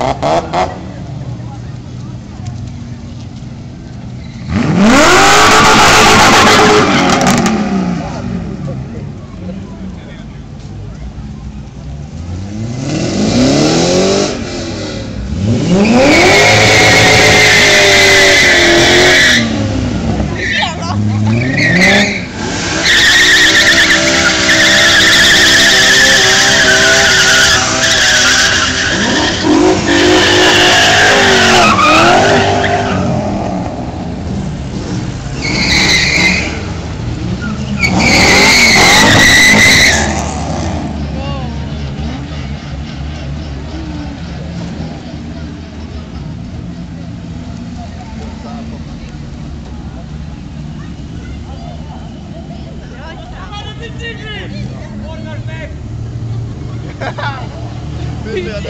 Uh, uh, uh. Bitiririm. Corner back. Bilmiyorum.